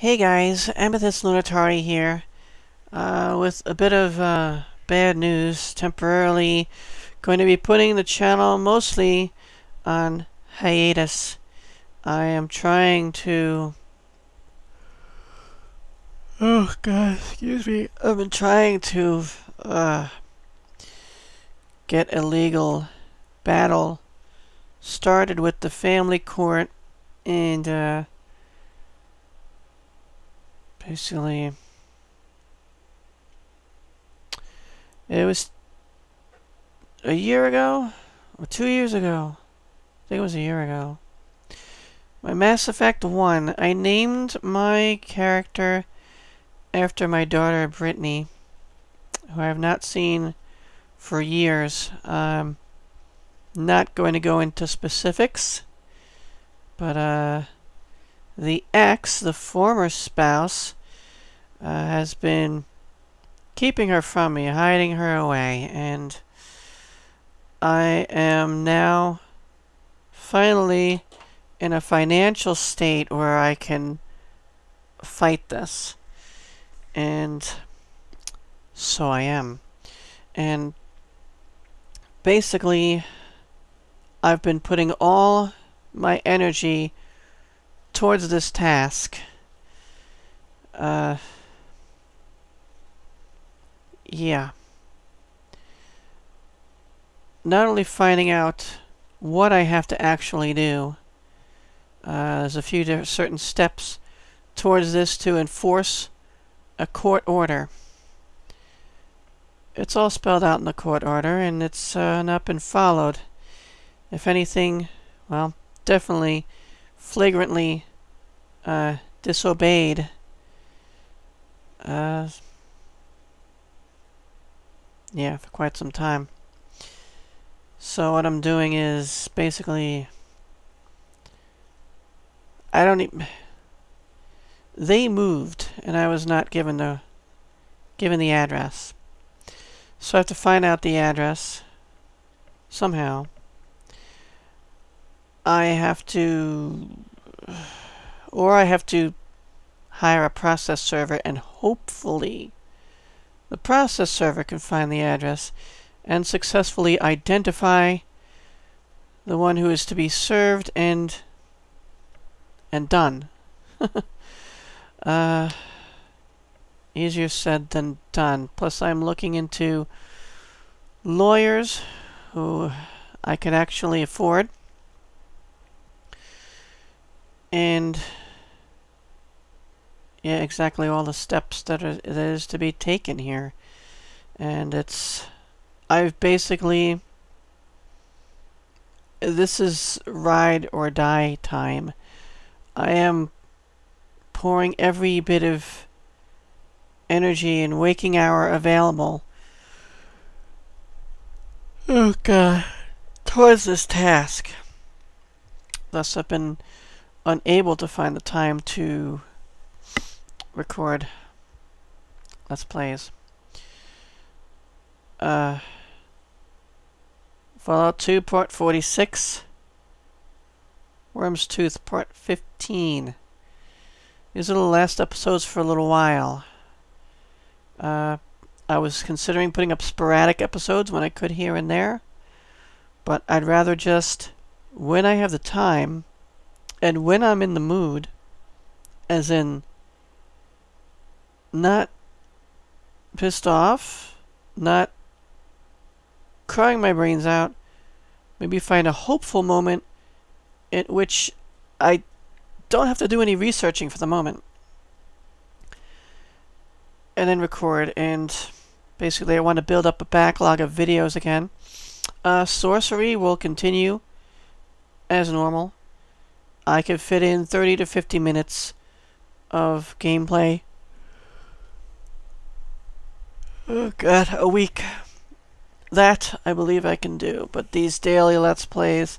Hey guys, Amethyst Lunitari here, uh, with a bit of uh, bad news. Temporarily going to be putting the channel mostly on hiatus. I am trying to... Oh god, excuse me. I've been trying to uh, get a legal battle started with the family court and uh, basically it was a year ago? Or two years ago? I think it was a year ago. My Mass Effect 1 I named my character after my daughter Brittany who I have not seen for years. Um, not going to go into specifics but uh the ex, the former spouse, uh, has been keeping her from me, hiding her away, and I am now finally in a financial state where I can fight this. And so I am. And basically, I've been putting all my energy towards this task. Uh, yeah. Not only finding out what I have to actually do, uh, there's a few certain steps towards this to enforce a court order. It's all spelled out in the court order, and it's uh, not been followed. If anything, well, definitely flagrantly uh, disobeyed. Uh, yeah, for quite some time. So what I'm doing is basically I don't even they moved and I was not given the given the address. So I have to find out the address somehow. I have to or I have to hire a process server and hopefully the process server can find the address and successfully identify the one who is to be served and and done. uh, easier said than done. Plus I'm looking into lawyers who I could actually afford and yeah, exactly all the steps that, are, that is to be taken here. And it's, I've basically, this is ride or die time. I am pouring every bit of energy and waking hour available. Oh god. Towards this task. Thus I've been unable to find the time to record Let's Plays. Uh, Fallout 2 Part 46. Worm's Tooth Part 15. These are the last episodes for a little while. Uh, I was considering putting up sporadic episodes when I could here and there. But I'd rather just, when I have the time, and when I'm in the mood, as in not pissed off, not crying my brains out, maybe find a hopeful moment in which I don't have to do any researching for the moment. And then record, and basically I want to build up a backlog of videos again. Uh, sorcery will continue as normal. I could fit in 30 to 50 minutes of gameplay. Oh god, a week. That I believe I can do, but these daily Let's Plays,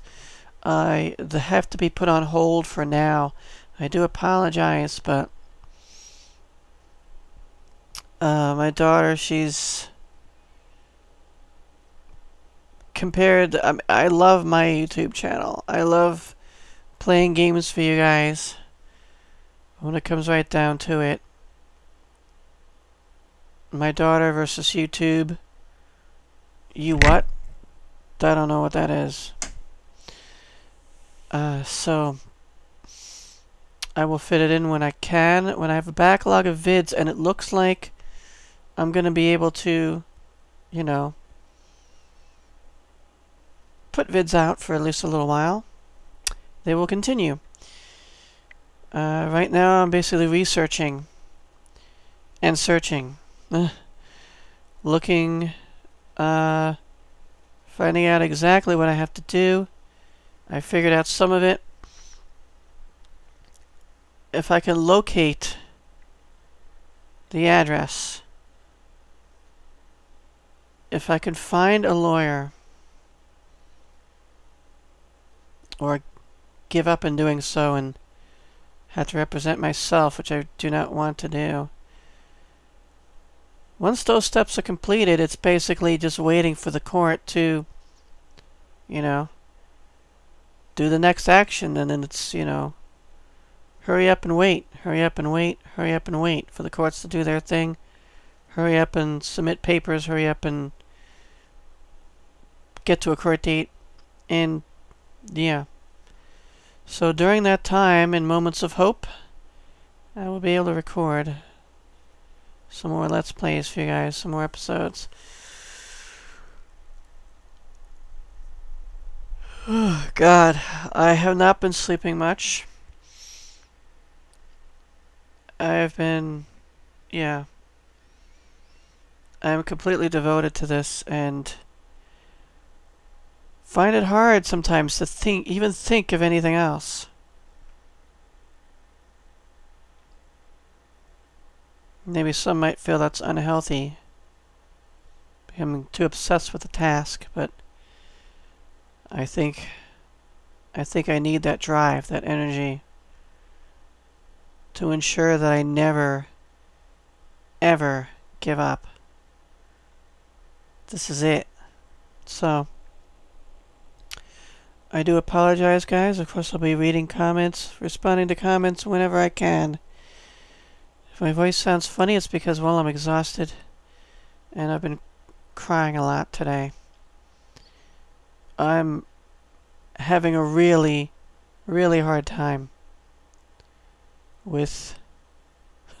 I they have to be put on hold for now. I do apologize, but uh, my daughter, she's compared. I, I love my YouTube channel. I love playing games for you guys. When it comes right down to it, my daughter versus YouTube. You what? I don't know what that is. Uh, so, I will fit it in when I can. When I have a backlog of vids and it looks like I'm going to be able to, you know, put vids out for at least a little while, they will continue. Uh, right now I'm basically researching and searching. looking, uh, finding out exactly what I have to do. I figured out some of it. If I can locate the address, if I can find a lawyer, or give up in doing so and have to represent myself, which I do not want to do. Once those steps are completed, it's basically just waiting for the court to, you know, do the next action, and then it's, you know, hurry up and wait, hurry up and wait, hurry up and wait for the courts to do their thing, hurry up and submit papers, hurry up and get to a court date, and, yeah. So during that time, in moments of hope, I will be able to record some more Let's Plays for you guys, some more episodes. God, I have not been sleeping much. I've been, yeah. I'm completely devoted to this and find it hard sometimes to think, even think of anything else. Maybe some might feel that's unhealthy, becoming too obsessed with the task, but I think I think I need that drive, that energy to ensure that I never ever give up. This is it. So I do apologize, guys. Of course, I'll be reading comments, responding to comments whenever I can. My voice sounds funny, it's because, well, I'm exhausted. And I've been crying a lot today. I'm having a really, really hard time with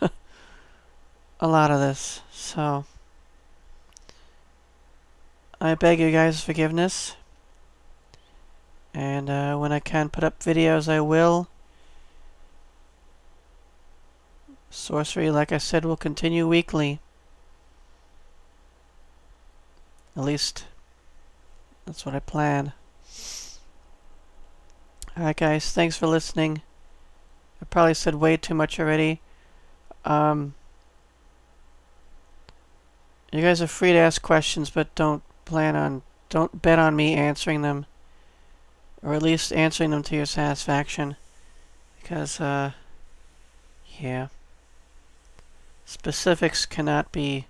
a lot of this. So, I beg you guys' forgiveness. And uh, when I can put up videos, I will. Sorcery, like I said, will continue weekly. At least, that's what I plan. Alright guys, thanks for listening. I probably said way too much already. Um, you guys are free to ask questions, but don't plan on, don't bet on me answering them. Or at least answering them to your satisfaction. Because, uh, yeah. Specifics cannot be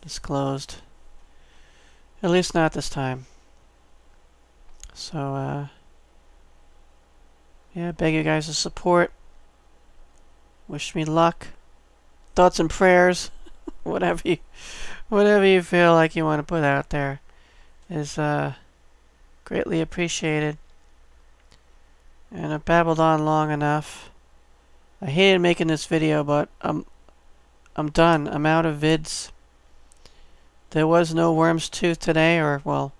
disclosed. At least not this time. So, uh, yeah, beg you guys to support. Wish me luck. Thoughts and prayers. whatever you, whatever you feel like you want to put out there is, uh, greatly appreciated. And I've babbled on long enough. I hated making this video, but I'm I'm done. I'm out of vids. There was no Worm's Tooth today, or, well,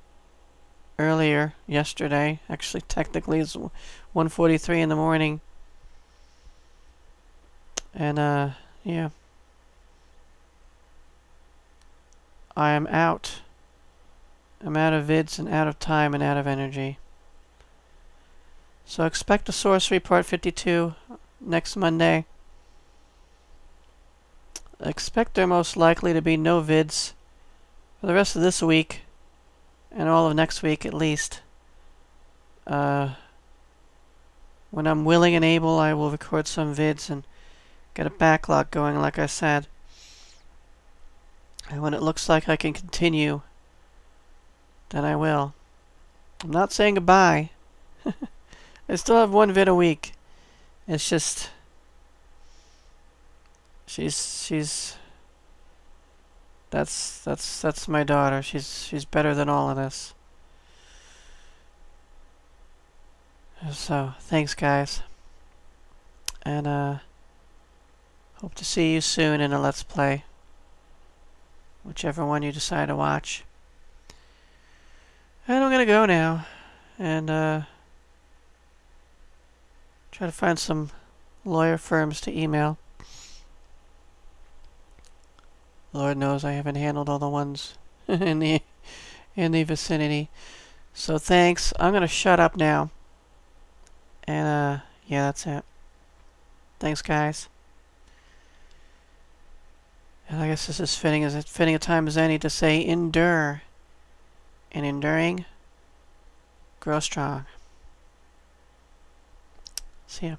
earlier, yesterday. Actually, technically, it's 1.43 in the morning. And, uh, yeah. I am out. I'm out of vids and out of time and out of energy. So expect a Sorcery Part 52 next Monday expect there most likely to be no vids for the rest of this week and all of next week at least. Uh, when I'm willing and able, I will record some vids and get a backlog going, like I said. And when it looks like I can continue, then I will. I'm not saying goodbye. I still have one vid a week. It's just She's she's that's that's that's my daughter. She's she's better than all of this. So, thanks guys. And uh hope to see you soon in a let's play. Whichever one you decide to watch. And I'm gonna go now and uh try to find some lawyer firms to email. Lord knows I haven't handled all the ones in the in the vicinity. So thanks. I'm gonna shut up now. And uh yeah, that's it. Thanks guys. And I guess this is fitting as fitting a time as any to say endure. And enduring, grow strong. See ya.